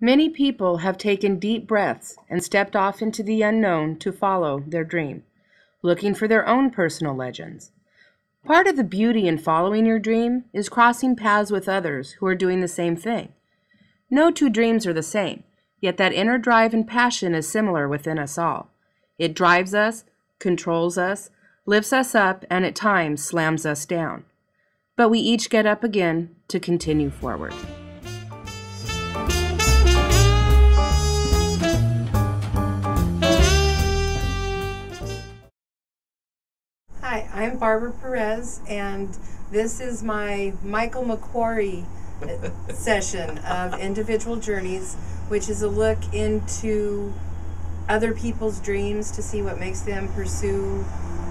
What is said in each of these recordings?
Many people have taken deep breaths and stepped off into the unknown to follow their dream, looking for their own personal legends. Part of the beauty in following your dream is crossing paths with others who are doing the same thing. No two dreams are the same, yet that inner drive and passion is similar within us all. It drives us, controls us, lifts us up, and at times slams us down. But we each get up again to continue forward. I'm Barbara Perez, and this is my Michael McQuary session of Individual Journeys, which is a look into other people's dreams to see what makes them pursue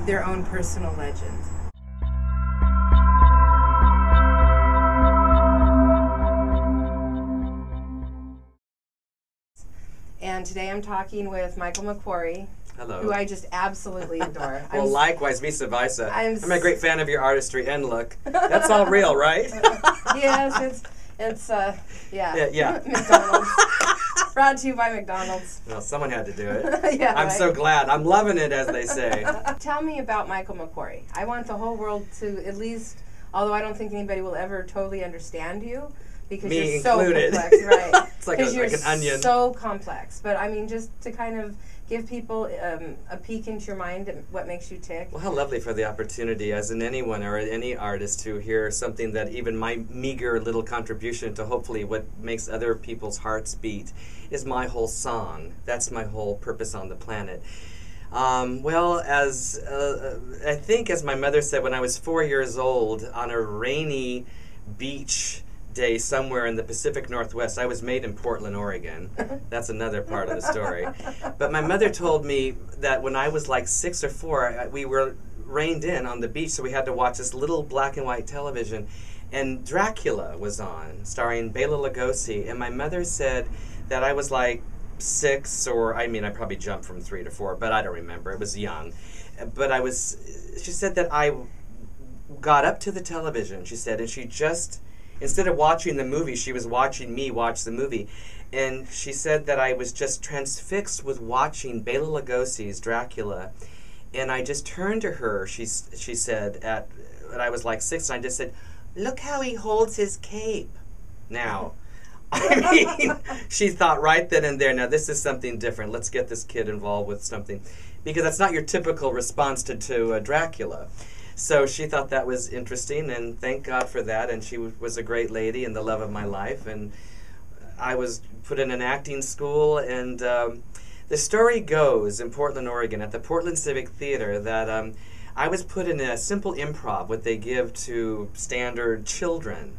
their own personal legends. Today I'm talking with Michael McQuary. Hello. Who I just absolutely adore. well, I'm, likewise, vice versa. I'm I'm, a great fan of your artistry and look. That's all real, right? yes, it's it's uh yeah. Yeah, yeah. McDonald's. Brought to you by McDonald's. well, someone had to do it. yeah. I'm right. so glad. I'm loving it, as they say. Tell me about Michael McQuary. I want the whole world to at least, although I don't think anybody will ever totally understand you because Me you're so included. complex, right? It's like a- you're like an onion. So complex, but I mean, just to kind of give people um, a peek into your mind, and what makes you tick. Well, how lovely for the opportunity, as in anyone or any artist, to hear something that even my meager little contribution to hopefully what makes other people's hearts beat is my whole song. That's my whole purpose on the planet. Um, well, as uh, I think, as my mother said, when I was four years old, on a rainy beach day somewhere in the Pacific Northwest, I was made in Portland, Oregon. That's another part of the story. But my mother told me that when I was like six or four, uh, we were reined in on the beach, so we had to watch this little black and white television. And Dracula was on, starring Bela Lugosi. And my mother said that I was like six, or I mean, I probably jumped from three to four, but I don't remember. It was young. But I was, uh, she said that I got up to the television, she said, and she just, instead of watching the movie, she was watching me watch the movie. And she said that I was just transfixed with watching Bela Lugosi's Dracula. And I just turned to her, she, she said, at, and I was like six, and I just said, Look how he holds his cape. Now, I mean, she thought right then and there, now this is something different. Let's get this kid involved with something. Because that's not your typical response to, to uh, Dracula. So she thought that was interesting, and thank God for that. And she w- was a great lady and the love of my life. And I was put in an acting school, and um, the story goes in Portland, Oregon, at the Portland Civic Theater, that um, I was put in a simple improv, what they give to standard children.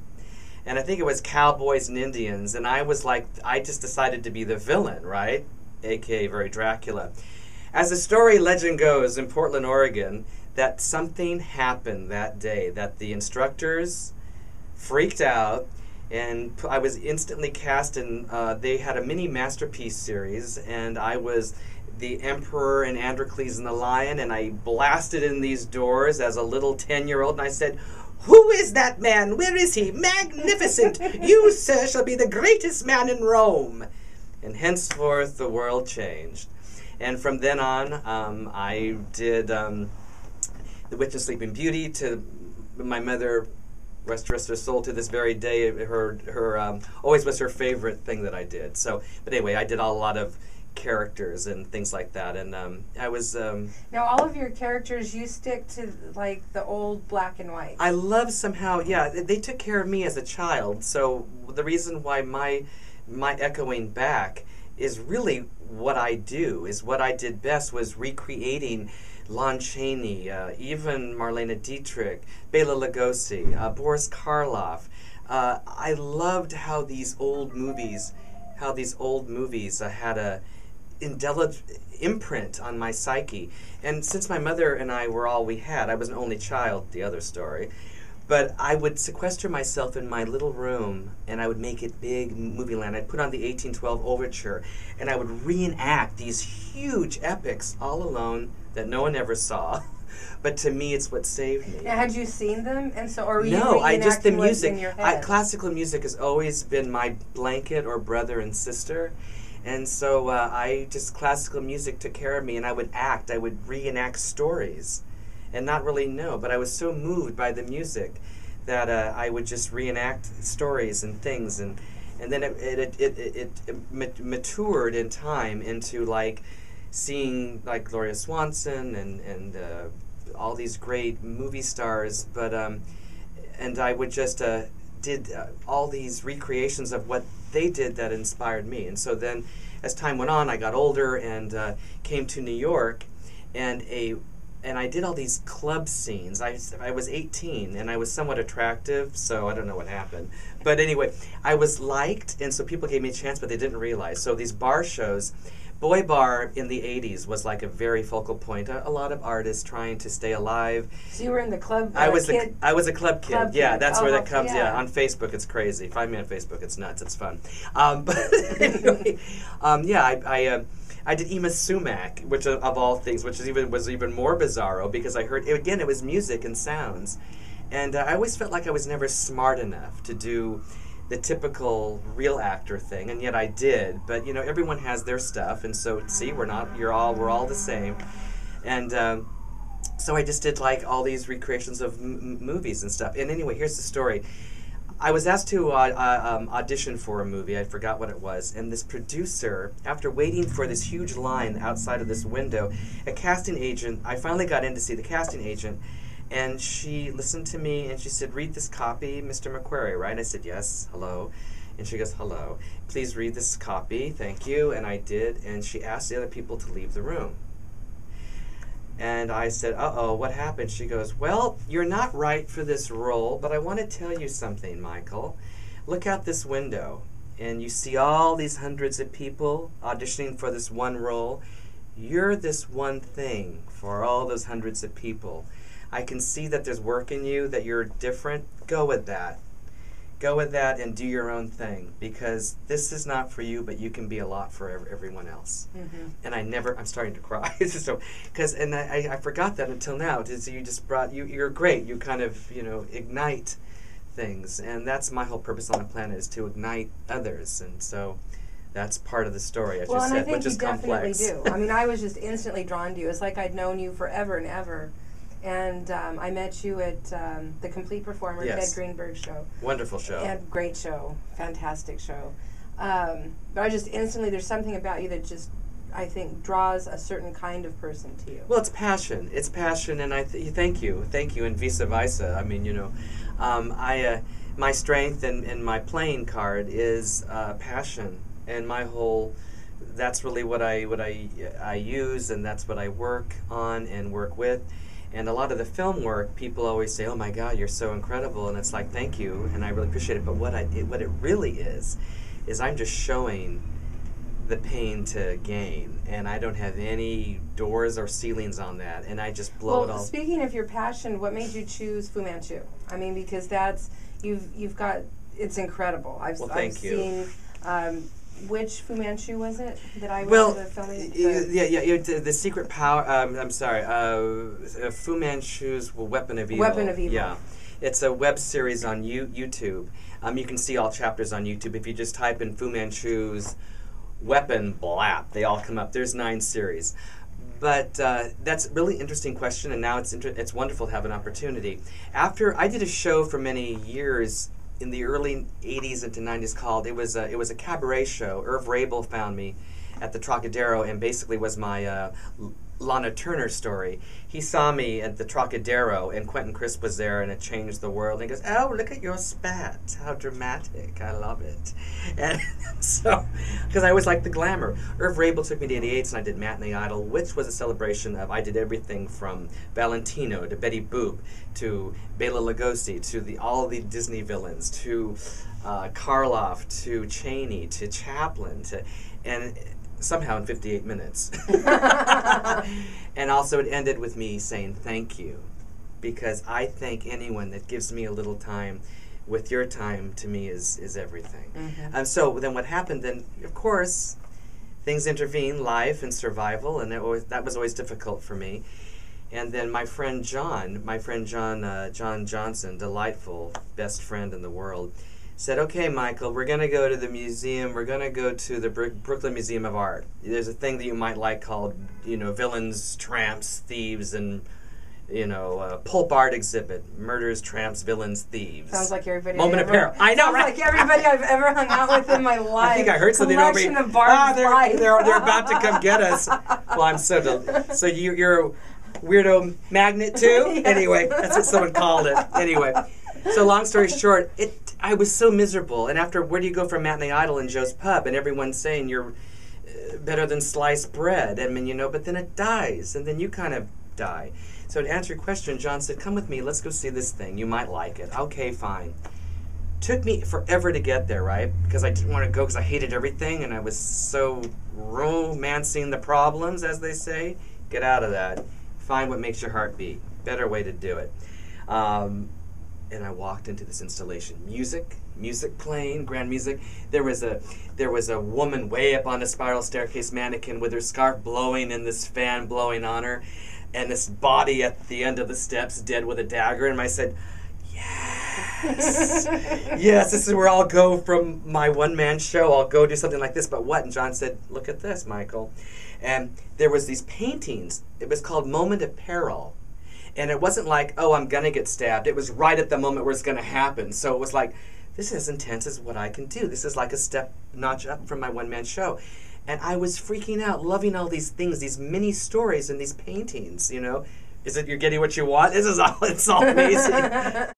And I think it was Cowboys and Indians, and I was like, I just decided to be the villain, right? AKA very Dracula. As the story legend goes in Portland, Oregon, that something happened that day, that the instructors freaked out, and I was instantly cast in. Uh, they had a mini masterpiece series, and I was the Emperor and Androcles and the Lion, and I blasted in these doors as a little ten-year-old, and I said. Who is that man? Where is he? Magnificent! you, sir, shall be the greatest man in Rome. And henceforth the world changed. And from then on, um, I did um, The Witch of Sleeping Beauty to my mother, rest rest her soul, to this very day. Her her um, always was her favorite thing that I did. So, but anyway, I did a lot of characters and things like that, and um, I was. Um, Now, all of your characters, you stick to like the old black and white. I love somehow, yeah. They took care of me as a child, so the reason why my my echoing back is really what I do. Is what I did best was recreating Lon Chaney, uh, even Marlene Dietrich, Bela Lugosi, uh, Boris Karloff. Uh, I loved how these old movies, how these old movies uh, had a indelible imprint on my psyche. And since my mother and I were all we had, I was an only child, the other story. But I would sequester myself in my little room and I would make it big movie land. I'd put on the 1812 overture and I would reenact these huge epics all alone that no one ever saw. but to me, it's what saved me. Now, had you seen them? And so, or were you No, I just the music. I, classical music has always been my blanket or brother and sister, and so uh, I just classical music took care of me, and I would act. I would reenact stories, and not really know, but I was so moved by the music that uh, I would just reenact stories and things, and and then it it it, it, it, matured in time into like seeing like Gloria Swanson and and uh, all these great movie stars, but um, and I would just uh, did uh, all these recreations of what they did that inspired me, and so then as time went on, I got older and uh, came to New York, and a and I did all these club scenes. I, I was 18 and I was somewhat attractive, so I don't know what happened. But anyway, I was liked, and so people gave me a chance, but they didn't realize. So these bar shows, Boy Bar in the 80s was like a very focal point. A, a lot of artists trying to stay alive. So you were in the club. I uh, was kid. a, I was a club kid. Club yeah, kid. that's Oh, where that comes. Yeah. yeah. on Facebook it's crazy. Find me on Facebook. It's nuts. It's fun. Um, but anyway, um, yeah, I I, uh, I did Yma Sumac, which of, of all things, which is even was even more bizarro because I heard again it was music and sounds, and uh, I always felt like I was never smart enough to do the typical real actor thing, and yet I did. But you know, everyone has their stuff, and so see, we're not. You're all. We're all the same, and. Um, so I just did like all these recreations of m- movies and stuff. And anyway, here's the story. I was asked to uh, uh, um, audition for a movie. I forgot what it was. And this producer, after waiting for this huge line outside of this window, a casting agent, I finally got in to see the casting agent. And she listened to me and she said, Read this copy, Mr. McQuary, right? I said, Yes, hello. And she goes, Hello. Please read this copy. Thank you. And I did. And she asked the other people to leave the room. And I said, Uh oh, what happened? She goes, Well, you're not right for this role, but I want to tell you something, Michael. Look out this window, and you see all these hundreds of people auditioning for this one role. You're this one thing for all those hundreds of people. I can see that there's work in you, that you're different. Go with that. Go with that and do your own thing because this is not for you, but you can be a lot for ev- everyone else Mhm. and I never. I'm starting to cry. so, because and I, I, forgot that until now. Did you just brought you? You're great. You kind of you know ignite things, and that's my whole purpose on the planet is to ignite others, and so that's part of the story, as Well, you said, I think which you is definitely complex. do. I mean, I was just instantly drawn to you. It's like I'd known you forever and ever. And um, I met you at um, the Complete Performer, Yes. Ted Greenberg show. Wonderful show. And great show, fantastic show. Um, but I just instantly, there's something about you that just, I think, draws a certain kind of person to you. Well, it's passion. It's passion, and I th- thank you, thank you, and vice versa. I mean, you know, um, I uh, my strength and, and my playing card is uh, passion, and my whole. That's really what I what I I use, and that's what I work on and work with. And a lot of the film work, people always say, "Oh my God, you're so incredible," and it's like, "Thank you," and I really appreciate it. But what I it, what it really is, is I'm just showing the pain to gain, and I don't have any doors or ceilings on that, and I just blow it well, all. speaking of your passion, what made you choose Fu Manchu? I mean, because that's you've you've got it's incredible. I've, Well, I've thank you. seen um, which Fu Manchu was it that I well, to the filming? the- yeah, yeah, yeah. The, the secret power. Um, I'm sorry. Uh, uh, Fu Manchu's Weapon of Evil. Weapon of Evil. Yeah, it's a web series on you, YouTube. Um, you can see all chapters on YouTube if you just type in Fu Manchu's Weapon Blap. They all come up. There's nine series. But uh, that's a really interesting question, and now it's inter- it's wonderful to have an opportunity. After I did a show for many years in the early '80s into '90s called it was a, it was a cabaret show. Irv Rabel found me at the Trocadero and basically was my uh, Lana Turner story. He saw me at the Trocadero and Quentin Crisp was there and it changed the world. And he goes, "Oh, look at your spat! How dramatic! I love it." And so, because I always liked the glamour, Irv Rabel took me to the 88 and I did Matinee Idol, which was a celebration of I did everything from Valentino to Betty Boop to Bela Lugosi to the all the Disney villains to uh, Karloff to Chaney to Chaplin to and somehow in 58 minutes. and also, it ended with me saying thank you because I thank anyone that gives me a little time. With your time, to me, is is everything. Mhm. Um, so then, what happened? Then, of course, things intervene, life and survival, and always, that was always difficult for me. And then my friend John, my friend John, uh, John Johnson, delightful, best friend in the world, said, "Okay, Michael, we're gonna go to the museum. We're gonna go to the Brook- Brooklyn Museum of Art. There's a thing that you might like called, you know, villains, tramps, thieves, and you know, uh, pulp art exhibit: murders, tramps, villains, thieves." Sounds like everybody. Moment I of peril. I know, sounds right? like everybody I've ever hung out with in my life. I think I heard something over Collection here. of Barb's ah, they're, life. they're, they're about to come get us. Well, I'm so del- so you, you're a weirdo magnet too. Yeah. Anyway, that's what someone called it. Anyway, so long story short, it I was so miserable. And after, where do you go from Matinee Idol and Joe's Pub, and everyone's saying you're uh, better than sliced bread. I mean, you know, but then it dies, and then you kind of die. So to answer your question, John said, "Come with me. Let's go see this thing. You might like it." Okay, fine took me forever to get there, right? Because I didn't want to go because I hated everything and I was so romancing the problems, as they say. Get out of that. Find what makes your heart beat. Better way to do it. Um, and I walked into this installation. Music, music playing, grand music. There was a there was a woman way up on a spiral staircase mannequin with her scarf blowing and this fan blowing on her, and this body at the end of the steps dead with a dagger. And I said, yes, yes, this is where I'll go from my one man show. I'll go do something like this. But what? And John said, look at this, Michael. And there was these paintings. It was called Moment of Peril. And it wasn't like, oh, I'm gonna get stabbed. It was right at the moment where it's gonna happen. So it was like, this is as intense as what I can do. This is like a step notch up from my one man show. And I was freaking out, loving all these things, these mini stories and these paintings, you know. Is it you're getting what you want? This is all it's all amazing.